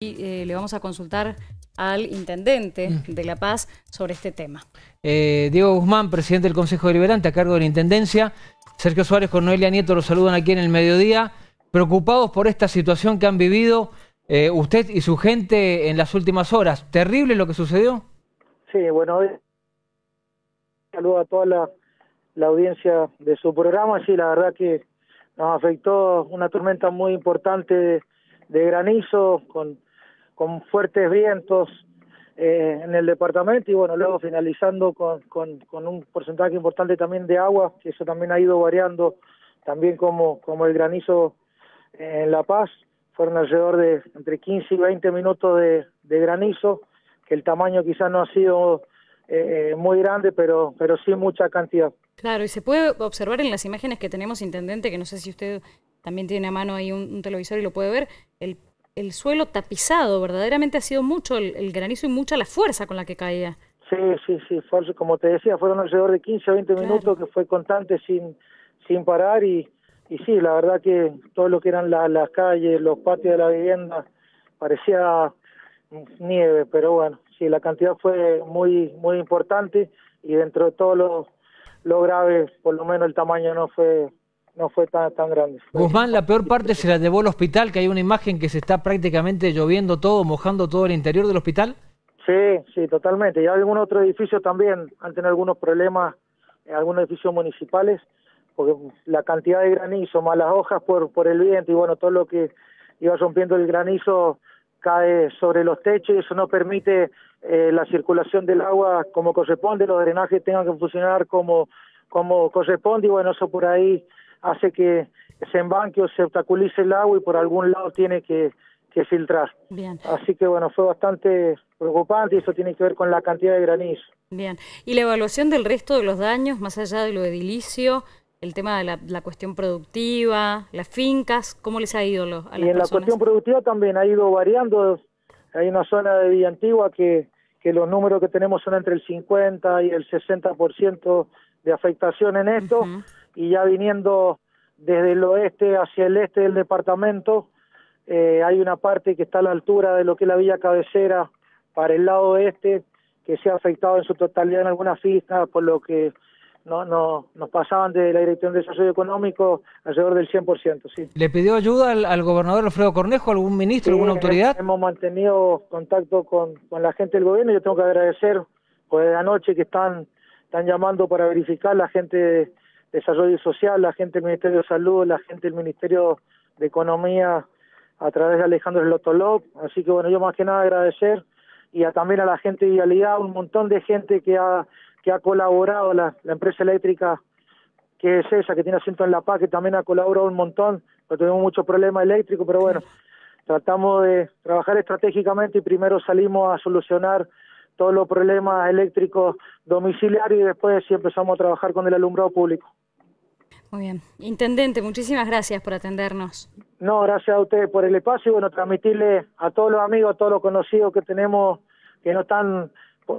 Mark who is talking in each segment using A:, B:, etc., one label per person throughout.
A: y eh, le vamos a consultar al intendente
B: Mm.
A: de La Paz sobre este tema.
B: Eh, Diego Guzmán, presidente del Consejo Deliberante, a cargo de la Intendencia. Sergio Suárez con Noelia Nieto los saludan aquí en el mediodía. Preocupados por esta situación que han vivido eh, usted y su gente en las últimas horas. ¿Terrible lo que sucedió?
C: Sí, bueno, hoy saludo a toda la, la audiencia de su programa. Sí, la verdad que nos afectó una tormenta muy importante de, de granizo con, con fuertes vientos eh, en el departamento y bueno, luego finalizando con, con, un porcentaje importante también de agua, que eso también ha ido variando, también como, como el granizo en La Paz, fueron alrededor de entre 15 y 20 minutos de, de granizo, que el tamaño quizás no ha sido eh, muy grande, pero, pero sí mucha cantidad.
A: Claro, y se puede observar en las imágenes que tenemos, intendente, que no sé si usted también tiene a mano ahí un televisor y lo puede ver, el, el suelo tapizado, verdaderamente ha sido mucho el, el, granizo y mucha la fuerza con la que caía.
C: Sí, sí, sí, fue, como te decía, fueron alrededor de 15 o 20 claro. minutos que fue constante sin, sin parar y, y sí, la verdad que todo lo que eran la, las calles, los patios de la vivienda, parecía nieve, pero bueno, sí, la cantidad fue muy muy importante y dentro de todo lo, lo grave, por lo menos el tamaño no fue no fue tan tan grande.
B: Guzmán, la peor parte se la llevó al hospital, que hay una imagen que se está prácticamente lloviendo todo, mojando todo el interior del hospital.
C: Sí, sí, totalmente. Y algún otro edificio también han tenido algunos problemas, en algunos edificios municipales, porque la cantidad de granizo, más las hojas por, por el viento y bueno, todo lo que iba rompiendo el granizo cae sobre los techos y eso no permite eh, la circulación del agua como corresponde, los drenajes tengan que funcionar como, como corresponde y bueno, eso por ahí hace que se embanque o se obstaculice el agua y por algún lado tiene que, que filtrar.
A: Bien.
C: Así que bueno, fue bastante preocupante y eso tiene que ver con la cantidad de granizo.
A: Bien. ¿Y la evaluación del resto de los daños, más allá de lo edilicio, el tema de la, la, cuestión productiva, las fincas, ¿cómo les ha ido lo, a las
C: Y en
A: personas?
C: la cuestión productiva también ha ido variando. Hay una zona de Villa Antigua que, que los números que tenemos son entre el 50 y el 60% de afectación en esto, uh -huh. Y ya viniendo desde el oeste hacia el este del departamento, eh, hay una parte que está a la altura de lo que es la villa cabecera para el lado oeste, que se ha afectado en su totalidad en algunas fincas, por lo que no, no nos pasaban de la Dirección de Desarrollo Económico alrededor del 100%, sí.
B: ¿Le pidió ayuda al, al gobernador Alfredo Cornejo, algún ministro,
C: sí,
B: alguna autoridad?
C: Hemos mantenido contacto con, con la gente del gobierno y yo tengo que agradecer, pues de anoche que están, están llamando para verificar la gente Desarrollo Social, la gente del Ministerio de Salud, la gente del Ministerio de Economía a través de Alejandro Lotolop, así que bueno, yo más que nada agradecer y a, también a la gente de Vialidad, un montón de gente que ha que ha colaborado la, la, empresa eléctrica que es esa, que tiene asiento en La Paz, que también ha colaborado un montón, porque tenemos muchos problemas eléctricos, pero bueno, tratamos de trabajar estratégicamente y primero salimos a solucionar todos los problemas eléctricos domiciliarios y después sí empezamos a trabajar con el alumbrado público.
A: Muy bien. Intendente, muchísimas gracias por atendernos.
C: No, gracias a ustedes por el espacio y bueno, transmitirle a todos los amigos, a todos los conocidos que tenemos que no están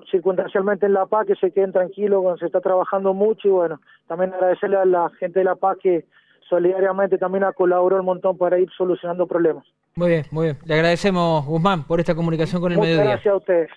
C: circunstancialmente en La Paz, que se queden tranquilos, se está trabajando mucho y bueno, también agradecerle a la gente de La Paz que solidariamente también ha colaborado un montón para ir solucionando problemas.
B: Muy bien, muy bien. Le agradecemos, Guzmán, por esta comunicación con el
C: Muchas
B: mediodía.
C: gracias a ustedes.